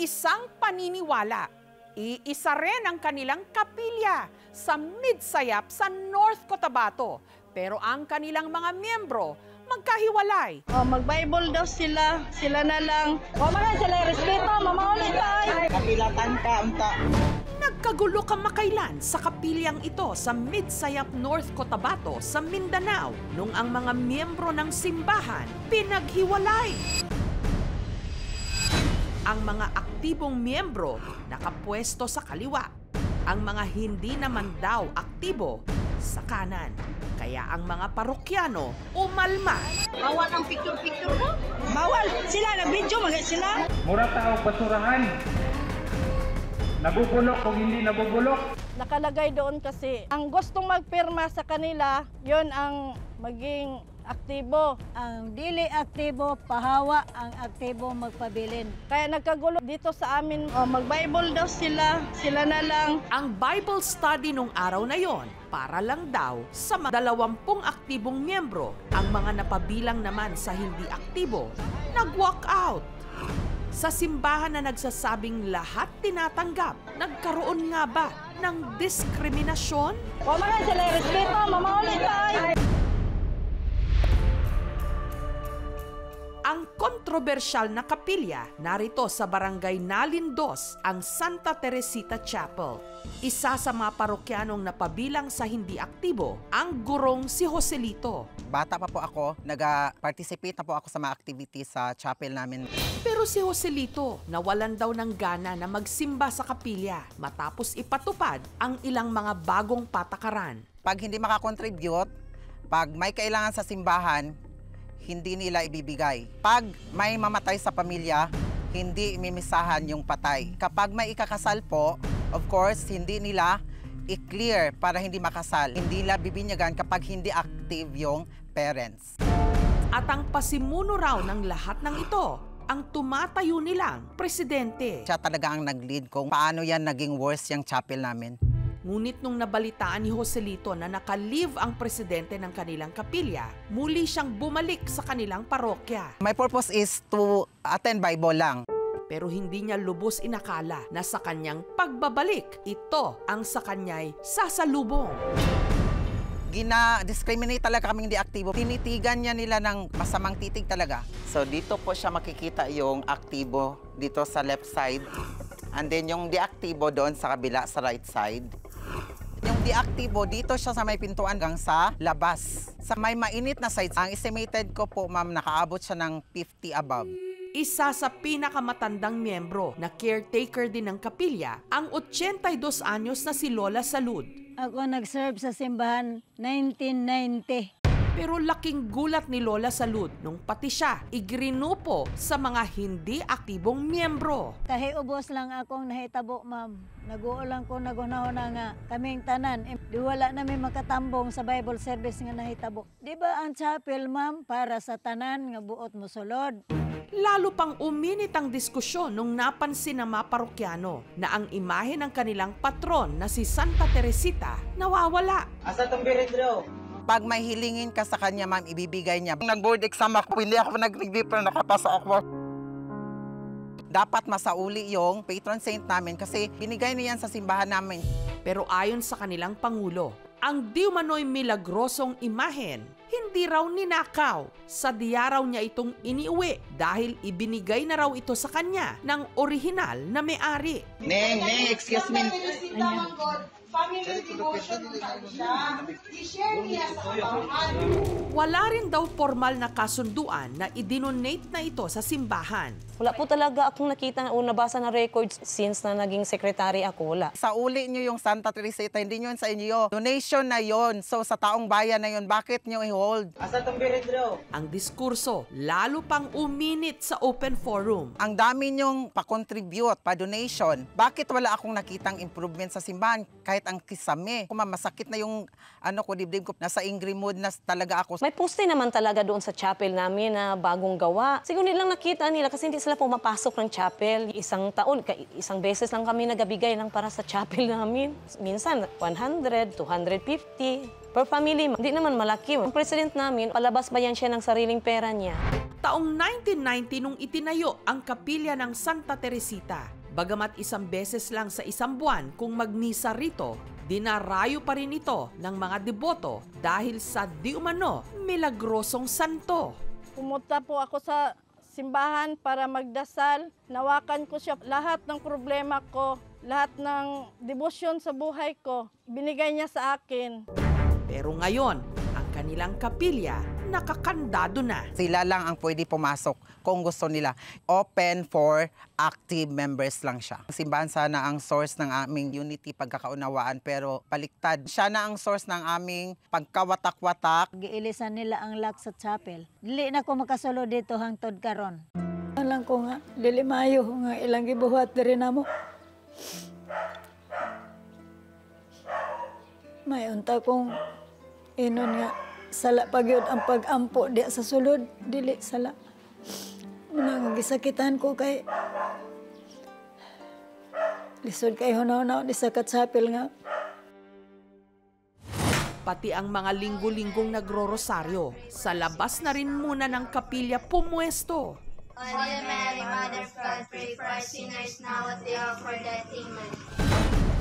Iisang paniniwala. Iisa rin ang kanilang kapilya sa Midsayap sa North Cotabato. Pero ang kanilang mga miyembro magkahiwalay. Oh, mag-Bible daw sila. Sila na lang. O man sila respeto, mamaulit tayo. kapilatan ka unta. Nagkagulo kamakailan sa kapilyang ito sa Midsayap North Cotabato sa Mindanao nung ang mga miyembro ng simbahan pinaghiwalay. Ang mga aktibong miyembro nakapwesto sa kaliwa. Ang mga hindi naman daw aktibo sa kanan. Kaya ang mga parokyano umalma. Bawal ang picture-picture mo. Bawal. Sila, nag-video, mag sila. Mura tao basurahan. Nabubulok kung hindi nabubulok. Nakalagay doon kasi, ang gustong magpirma sa kanila, yon ang maging aktibo. Ang dili aktibo, pahawa ang aktibo magpabilin. Kaya nagkagulo dito sa amin, oh, mag-Bible daw sila. Sila na lang. Ang Bible study nung araw na yon para lang daw sa mga dalawampung aktibong miyembro. Ang mga napabilang naman sa hindi aktibo, nag-walk out. Sa simbahan na nagsasabing lahat tinatanggap, nagkaroon nga ba ng diskriminasyon? O man sila respeto, mamaulit tayo. Ang kontrobersyal na kapilya narito sa barangay Nalindos, ang Santa Teresita Chapel. Isa sa mga parokyanong napabilang sa hindi aktibo, ang gurong si Joselito. Bata pa po ako, nag-participate na po ako sa mga activities sa chapel namin. Pero si Joselito nawalan daw ng gana na magsimba sa kapilya matapos ipatupad ang ilang mga bagong patakaran. Pag hindi makakontribute, pag may kailangan sa simbahan, hindi nila ibibigay. Pag may mamatay sa pamilya, hindi imimisahan yung patay. Kapag may ikakasal po, of course, hindi nila i-clear para hindi makasal. Hindi nila bibinyagan kapag hindi active yung parents. At ang pasimuno raw ng lahat ng ito, ang tumatayo nilang presidente. Siya talaga ang nag-lead kung paano yan naging worse yung chapel namin. Ngunit nung nabalitaan ni Joselito na naka-leave ang presidente ng kanilang kapilya, muli siyang bumalik sa kanilang parokya. My purpose is to attend Bible lang. Pero hindi niya lubos inakala na sa kanyang pagbabalik, ito ang sa kanya'y sasalubong. Gina-discriminate talaga kaming hindi aktibo. Tinitigan niya nila ng masamang titig talaga. So dito po siya makikita yung aktibo dito sa left side. And then yung deaktibo doon sa kabila sa right side. Yung deaktibo, dito siya sa may pintuan hanggang sa labas. Sa may mainit na sides, ang estimated ko po, ma'am, nakaabot siya ng 50 above. Isa sa pinakamatandang miyembro na caretaker din ng kapilya, ang 82 anyos na si Lola Salud. Ako nag-serve sa simbahan 1990. Pero laking gulat ni Lola Salud nung pati siya igrinupo sa mga hindi aktibong miyembro. Kahi ubos lang akong nahitabo, ma'am. Naguulang ko nagunahon na nga kaming tanan. Di wala namin makatambong sa Bible service nga nahitabo. Di ba ang chapel, ma'am, para sa tanan nga buot mo sulod? Lalo pang uminit ang diskusyon nung napansin ng mga parokyano na ang imahe ng kanilang patron na si Santa Teresita nawawala. Asa tong birit Pag may hilingin ka sa kanya, ma'am, ibibigay niya. Nag-board exam ako, hindi ako nag-review pero nakapasa ako. Dapat masauli yung patron saint namin kasi binigay niyan sa simbahan namin. Pero ayon sa kanilang pangulo, ang di umano'y milagrosong imahen, hindi raw ninakaw. Sa diya raw niya itong iniuwi dahil ibinigay na raw ito sa kanya ng orihinal na may-ari. Neng, Neng, excuse me. Family devotion sa siya. I-share niya sa kabahan. Wala rin daw formal na kasunduan na idinonate na ito sa simbahan. Wala po talaga akong nakita na una basa na records since na naging secretary ako. Wala. Sa uli niyo yung Santa Teresita, hindi nyo yun sa inyo. Donation na yon. So sa taong bayan na yon, bakit nyo i-hold? Ang diskurso lalo pang uminit sa open forum. Ang dami nyong pa-contribute, pa-donation. Bakit wala akong nakitang improvement sa simbahan? Kahit ang kisame. Kung masakit na yung ano ko, dibdib ko, nasa angry mood na talaga ako. May poste naman talaga doon sa chapel namin na bagong gawa. Siguro nilang nakita nila kasi hindi sila pumapasok ng chapel. Isang taon, isang beses lang kami nagabigay ng para sa chapel namin. Minsan, 100, 250. Per family, di naman malaki. Ang president namin, palabas ba yan siya ng sariling pera niya? Taong 1990 nung itinayo ang kapilya ng Santa Teresita. Bagamat isang beses lang sa isang buwan kung magmisa rito, dinarayo pa rin ito ng mga deboto dahil sa di umano milagrosong santo. Pumunta po ako sa simbahan para magdasal. Nawakan ko siya lahat ng problema ko, lahat ng debosyon sa buhay ko. Binigay niya sa akin. Pero ngayon, kanilang kapilya nakakandado na. Sila lang ang pwede pumasok kung gusto nila. Open for active members lang siya. Ang Simbahan sana ang source ng aming unity, pagkakaunawaan, pero baliktad. Siya na ang source ng aming pagkawatak-watak. Giilisan nila ang lock sa chapel. Dili na ko makasulo dito hangtod karon. Alam ko nga, dili mayo nga ilang gibuhat diri namo. May unta kong inon nga sala pagyud ang pag-ampo di sa sulod dili sala. Una nga gisakitan ko kay lisod kay hunaw-hunaw di sa katsapil nga Pati ang mga linggo-linggong nagro-rosaryo. Sa labas na rin muna ng kapilya pumwesto. Holy Mary, Mother of God, pray for sinners now at the hour of our death. Amen.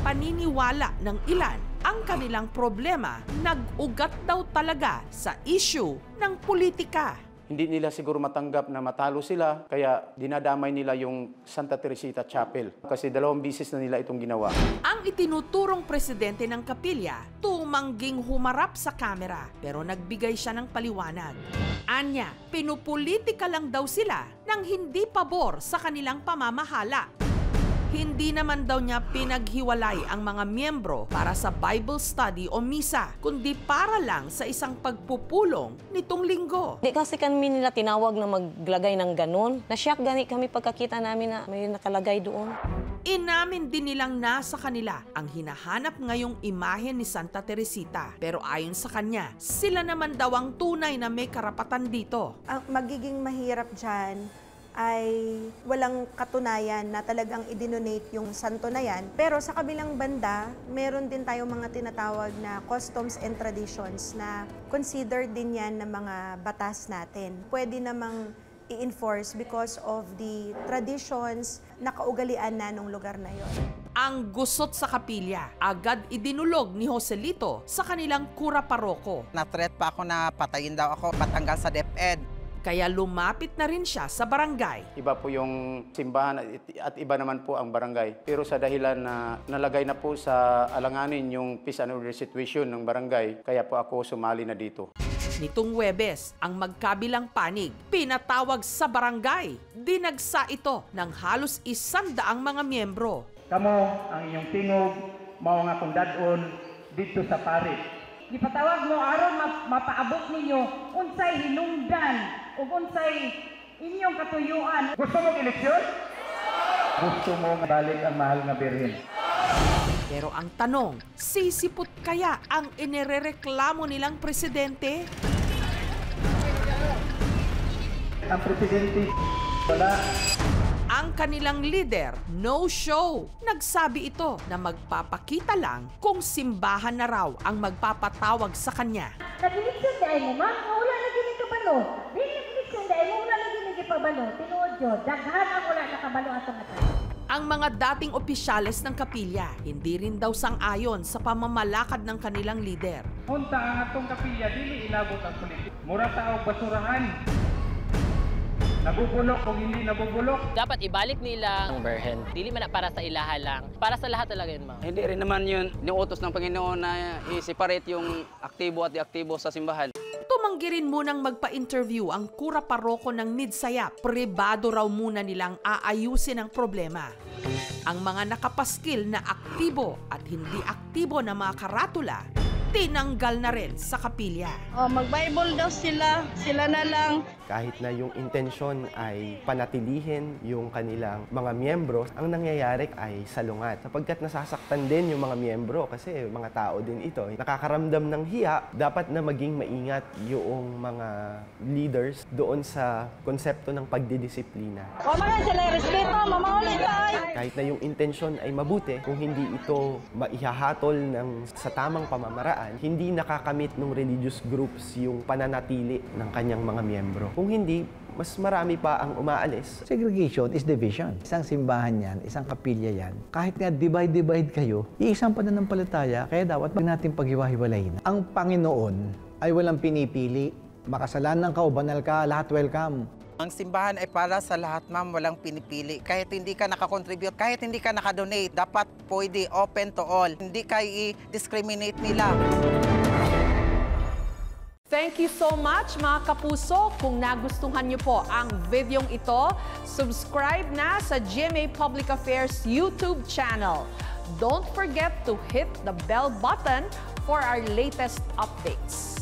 Paniniwala ng ilan ang kanilang problema nag-ugat daw talaga sa issue ng politika. Hindi nila siguro matanggap na matalo sila, kaya dinadamay nila yung Santa Teresita Chapel. Kasi dalawang bisis na nila itong ginawa. Ang itinuturong presidente ng kapilya, tumangging humarap sa kamera pero nagbigay siya ng paliwanag. Anya, pinupolitika lang daw sila nang hindi pabor sa kanilang pamamahala. Hindi naman daw niya pinaghiwalay ang mga miyembro para sa Bible study o misa, kundi para lang sa isang pagpupulong nitong linggo. Di kasi kami nila tinawag na maglagay ng ganun. Nasyak gani kami pagkakita namin na may nakalagay doon. Inamin din nilang nasa kanila ang hinahanap ngayong imahe ni Santa Teresita. Pero ayon sa kanya, sila naman daw ang tunay na may karapatan dito. ang magiging mahirap dyan ay walang katunayan na talagang idinonate yung santo na yan. Pero sa kabilang banda, meron din tayong mga tinatawag na customs and traditions na considered din yan ng mga batas natin. Pwede namang i-enforce because of the traditions na kaugalian na nung lugar na yon. Ang gusot sa kapilya, agad idinulog ni Joselito sa kanilang kura paroko. Na-threat pa ako na patayin daw ako, patanggal sa DepEd. Kaya lumapit na rin siya sa barangay. Iba po yung simbahan at, at iba naman po ang barangay. Pero sa dahilan na nalagay na po sa alanganin yung peace and order situation ng barangay, kaya po ako sumali na dito. Nitong Webes, ang magkabilang panig, pinatawag sa barangay. Dinagsa ito ng halos isandaang mga miyembro. Kamo ang inyong tingog, mao nga dadon dito sa paris. Gipatawag mo aron ma- mapaabot ninyo unsay hinungdan ug unsay inyong katuyuan. Gusto mo eleksyon? Gusto mo balik ang mahal nga birhen. Pero ang tanong, sisipot kaya ang inirereklamo nilang presidente? Ang presidente wala Ang kanilang leader, no show. Nagsabi ito na magpapakita lang kung simbahan na raw ang magpapatawag sa kanya. Nag-eleksyon dahil mo, ma'am, wala na gini kabalo. Di nag-eleksyon dahil mo, wala na gini kabalo. Tinuod yun, daghan ang wala na kabalo at. Ang mga dating opisyales ng kapilya, hindi rin daw sang-ayon sa pamamalakad ng kanilang leader. punta ang atong kapilya dili inabot ang politik. Mura tao basurahan. Nabubulok kung hindi nabubulok. dapat ibalik nila ang berhen. Dili man na para sa ilaha lang. Para sa lahat talaga yun, ma'am. Hindi rin naman yun niutos ng Panginoon na i-separate yung aktibo at di-aktibo sa simbahan. Tumanggi rin munang magpa-interview ang kura paroko ng Midsaya. Pribado raw muna nilang aayusin ang problema. Ang mga nakapaskil na aktibo at hindi aktibo na mga karatula, tinanggal na rin sa kapilya. O, mag-Bible daw sila. Sila na lang. kahit na yung intensyon ay panatilihin yung kanilang mga miyembro, ang nangyayari ay salungat. Sapagkat nasasaktan din yung mga miyembro kasi mga tao din ito. Nakakaramdam ng hiya, dapat na maging maingat yung mga leaders doon sa konsepto ng pagdidisiplina. O, mga sila respeto, mamauli tayo. Kahit na yung intensyon ay mabuti, kung hindi ito maihahatol ng, sa tamang pamamaraan, paraan, hindi nakakamit ng religious groups yung pananatili ng kanyang mga miyembro. Kung hindi, mas marami pa ang umaalis. Segregation is division. Isang simbahan yan, isang kapilya yan. Kahit nga divide-divide kayo, iisang pananampalataya, kaya dapat wag natin paghiwa-hiwalayin. Ang Panginoon ay walang pinipili. Makasalanan ka o banal ka, lahat welcome. Ang simbahan ay para sa lahat, ma'am, walang pinipili. Kahit hindi ka nakakontribute, kahit hindi ka nakadonate, dapat pwede open to all. Hindi ka i-discriminate nila. Thank you so much mga kapuso. Kung nagustuhan niyo po ang videong ito, subscribe na sa GMA Public Affairs YouTube channel. Don't forget to hit the bell button for our latest updates.